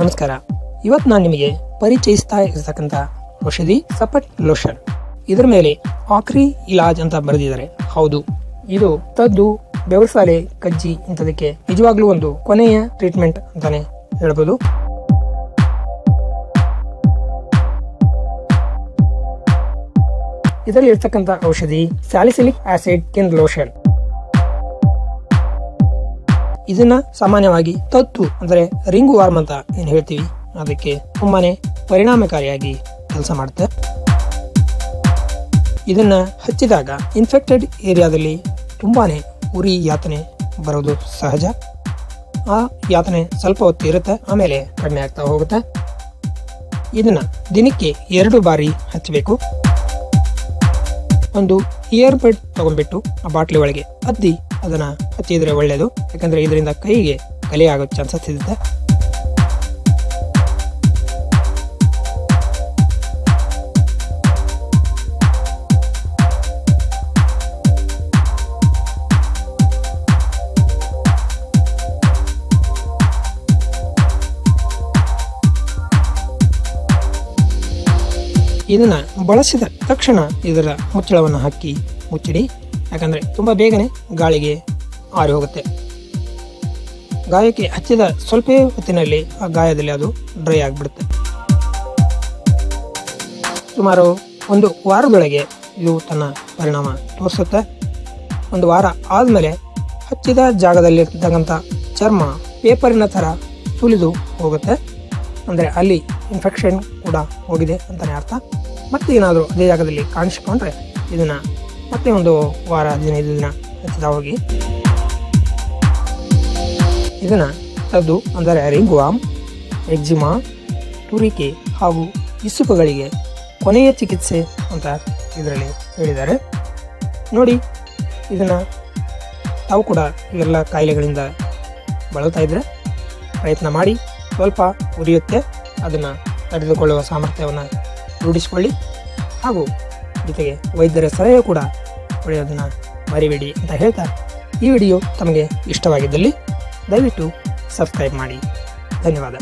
ನಮಸ್ಕಾರ. ಇವತ್ತು ನಾನು ನಿಮಗೆ ಪರಿಚಯಿಸ್ತಾ ಇರತಕ್ಕಂಥ ಔಷಧಿ ಸಪಟ್ ಲೋಷನ್. ಇದರ ಮೇಲೆ ಆಕ್ರಿ ಇಲಾಜ್ ಅಂತ ಬರೆದಿದ್ದಾರೆ. ಹೌದು, ಇದು ತದ್ದು ಬೆವರ್ಸಾಲೆ, ಕಜ್ಜಿ ಇಂಥದಕ್ಕೆ ನಿಜವಾಗ್ಲೂ ಒಂದು ಕೊನೆಯ ಟ್ರೀಟ್ಮೆಂಟ್ ಅಂತಾನೆ ಹೇಳ್ಬೋದು. ಇದರಲ್ಲಿ ಇರ್ತಕ್ಕಂಥ ಔಷಧಿ ಸ್ಯಾಲಿಸಿಲಿಕ್ ಆಸಿಡ್ ಕಿನ್ ಲೋಷನ್. ಇದನ್ನ ಸಾಮಾನ್ಯವಾಗಿ ತತ್ತು, ಅಂದ್ರೆ ರಿಂಗ್ ವಾರ್ಮ್ ಅಂತ ಏನು ಹೇಳ್ತೀವಿ? ಅದಕ್ಕೆ ತುಂಬಾನೇ ಪರಿಣಾಮಕಾರಿಯಾಗಿ ಕೆಲಸ ಮಾಡುತ್ತೆ. ಇದನ್ನ ಹಚ್ಚಿದಾಗ ಇನ್ಫೆಕ್ಟೆಡ್ ಏರಿಯಾದಲ್ಲಿ ತುಂಬಾನೇ ಉರಿ ಯಾತನೆ ಬರೋದು ಸಹಜ. ಆ ಯಾತನೆ ಸ್ವಲ್ಪ ಹೊತ್ತು ಇರುತ್ತೆ, ಆಮೇಲೆ ಕಡಿಮೆ ಆಗ್ತಾ ಹೋಗುತ್ತೆ. ಇದನ್ನ ದಿನಕ್ಕೆ ಎರಡು ಬಾರಿ ಹಚ್ಚಬೇಕು ಒಂದು ಇಯರ್ ಬೆಡ್ ತಗೊಂಡ್ಬಿಟ್ಟು ಆ ಬಾಟ್ಲಿ ಒಳಗೆ ಅದ್ದಿ ಅದನ್ನ ಹಚ್ಚಿದ್ರೆ ಒಳ್ಳೆಯದು. ಯಾಕಂದ್ರೆ ಇದರಿಂದ ಕೈಗೆ ಕಲೆ ಆಗೋ ಚಾನ್ಸಸ್ ಇರುತ್ತೆ ಇದನ್ನ ಬಳಸಿದ ತಕ್ಷಣ ಇದರ ಮುಚ್ಚಳವನ್ನು ಹಾಕಿ ಮುಚ್ಚಿಡಿ. ಯಾಕಂದ್ರೆ ತುಂಬ ಬೇಗನೆ ಗಾಳಿಗೆ ಆರಿ ಹೋಗುತ್ತೆ. ಗಾಯಕ್ಕೆ ಹಚ್ಚಿದ ಸ್ವಲ್ಪ ಹೊತ್ತಿನಲ್ಲಿ ಆ ಗಾಯದಲ್ಲಿ ಅದು ಡ್ರೈ ಆಗಿಬಿಡುತ್ತೆ. ಸುಮಾರು ಒಂದು ವಾರದೊಳಗೆ ಇದು ತನ್ನ ಪರಿಣಾಮ ತೋರಿಸುತ್ತೆ. ಒಂದು ವಾರ ಆದಮೇಲೆ ಹಚ್ಚಿದ ಜಾಗದಲ್ಲಿರ್ತಕ್ಕಂಥ ಚರ್ಮ ಪೇಪರಿನ ಥರ ಸುಲಿದು ಹೋಗುತ್ತೆ. ಅಂದರೆ ಅಲ್ಲಿ ಇನ್ಫೆಕ್ಷನ್ ಕೂಡ ಹೋಗಿದೆ ಅಂತಲೇ ಅರ್ಥ. ಮತ್ತೆ ಏನಾದರೂ ಅದೇ ಜಾಗದಲ್ಲಿ ಕಾಣಿಸಿಕೊಂಡ್ರೆ ಇದನ್ನ ಮತ್ತೆ ಒಂದು ವಾರ ಹದಿನೈದು ದಿನ ಹಚ್ಚಿದ ಹೋಗಿ. ಇದನ್ನು ತದ್ದು ಅಂದರೆ ರಿಂಗ್ವಾಮ್ ಎಕ್ಸಿಮಾ, ತುರಿಕೆ ಹಾಗೂ ಇಸುಕುಗಳಿಗೆ ಕೊನೆಯ ಚಿಕಿತ್ಸೆ ಅಂತ ಇದರಲ್ಲಿ ಹೇಳಿದ್ದಾರೆ. ನೋಡಿ, ಇದನ್ನು ತಾವು ಕೂಡ ಇವೆಲ್ಲ ಕಾಯಿಲೆಗಳಿಂದ ಬಳಲ್ತಾ ಇದ್ದರೆ ಪ್ರಯತ್ನ ಮಾಡಿ, ಸ್ವಲ್ಪ ಉರಿಯುತ್ತೆ. ಅದನ್ನು ತಡೆದುಕೊಳ್ಳುವ ಸಾಮರ್ಥ್ಯವನ್ನು ರೂಢಿಸಿಕೊಳ್ಳಿ. ಹಾಗೂ ಜೊತೆಗೆ ವೈದ್ಯರ ಸಲಹೆ ಕೂಡ ಪಡೆಯೋದನ್ನು ಮರಿಬೇಡಿ ಅಂತ ಹೇಳ್ತಾ ಈ ವಿಡಿಯೋ ತಮಗೆ ಇಷ್ಟವಾಗಿದ್ದಲ್ಲಿ ದಯವಿಟ್ಟು ಸಬ್ಸ್ಕ್ರೈಬ್ ಮಾಡಿ. ಧನ್ಯವಾದ.